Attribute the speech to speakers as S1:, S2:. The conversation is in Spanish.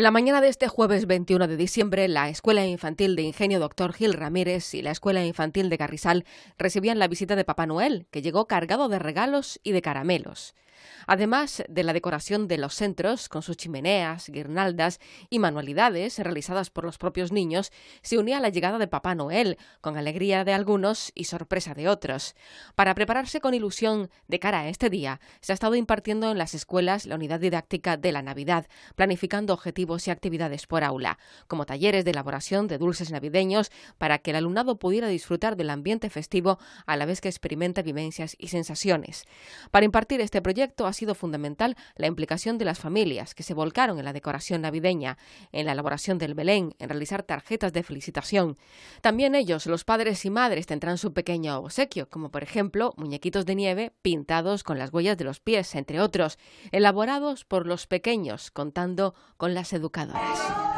S1: En la mañana de este jueves 21 de diciembre, la Escuela Infantil de Ingenio Dr. Gil Ramírez y la Escuela Infantil de Carrizal recibían la visita de Papá Noel, que llegó cargado de regalos y de caramelos. Además de la decoración de los centros, con sus chimeneas, guirnaldas y manualidades realizadas por los propios niños, se unía la llegada de Papá Noel, con alegría de algunos y sorpresa de otros. Para prepararse con ilusión de cara a este día, se ha estado impartiendo en las escuelas la unidad didáctica de la Navidad, planificando objetivos y actividades por aula, como talleres de elaboración de dulces navideños para que el alumnado pudiera disfrutar del ambiente festivo a la vez que experimenta vivencias y sensaciones. Para impartir este proyecto ha sido fundamental la implicación de las familias que se volcaron en la decoración navideña, en la elaboración del Belén, en realizar tarjetas de felicitación. También ellos, los padres y madres, tendrán su pequeño obsequio, como por ejemplo muñequitos de nieve pintados con las huellas de los pies, entre otros, elaborados por los pequeños, contando con las educadoras.